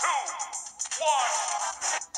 two, one.